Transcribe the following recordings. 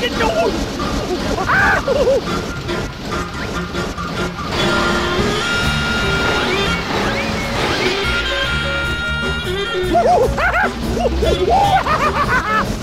fucking no! Ah!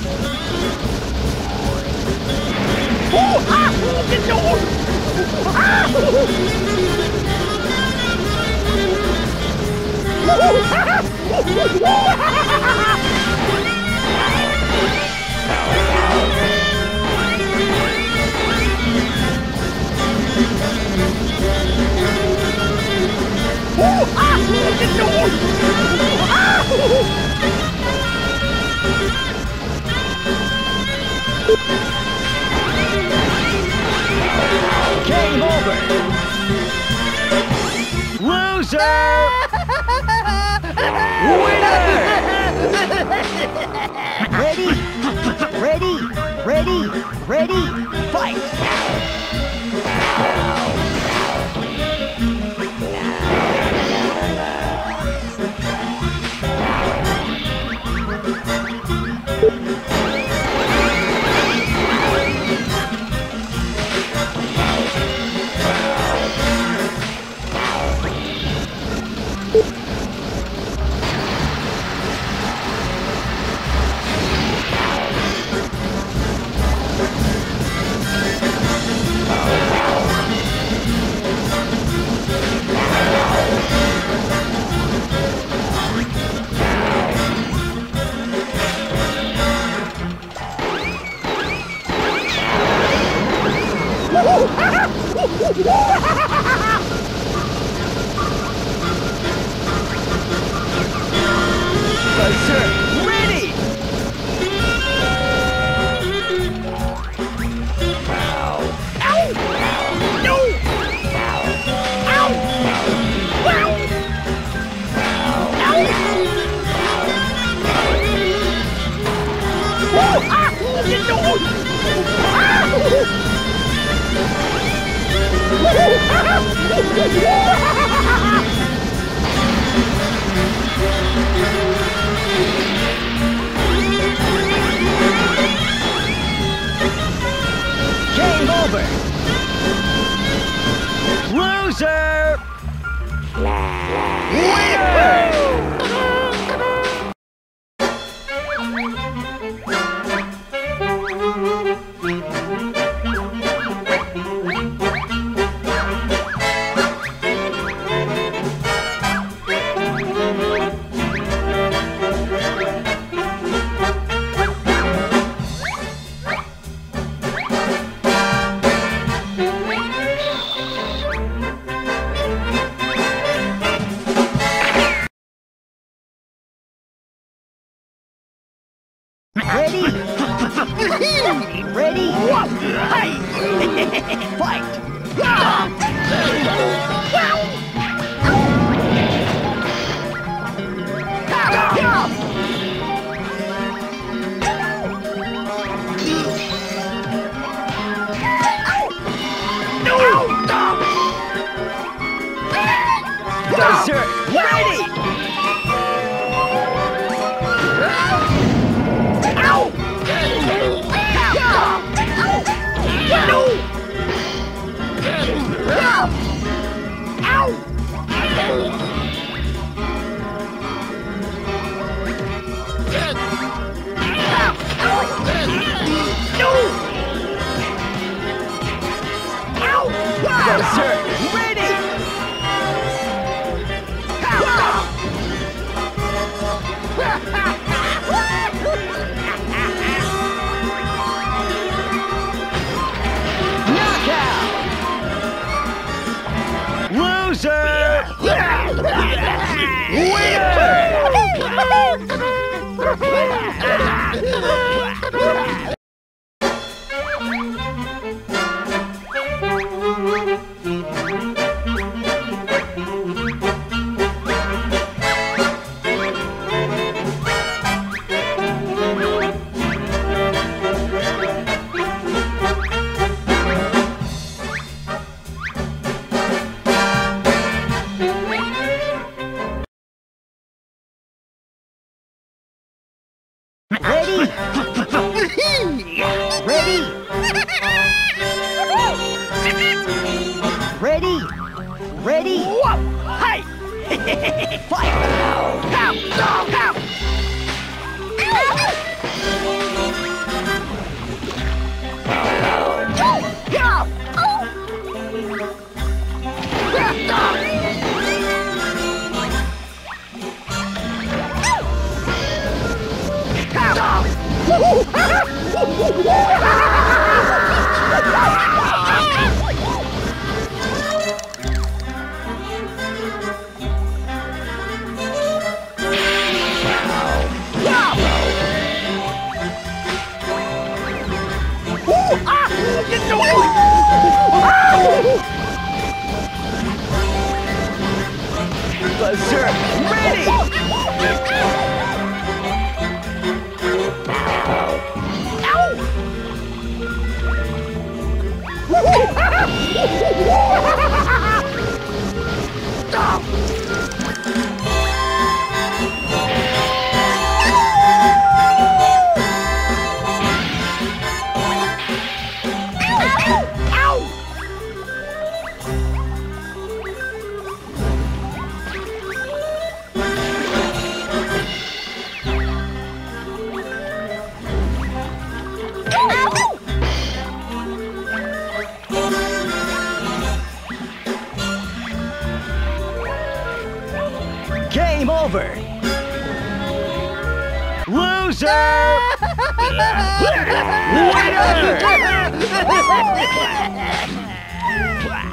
Game over! Loser! Winner! Ready? Ready? Ready? Ready? Fight! Buzzer, ready! Over! Loser! Winner! Buzzer, ready! Buzzer, ready! Loser! Winner! Whoop! Hey! Fight! Go! Ready! Game over! Loser! Winner!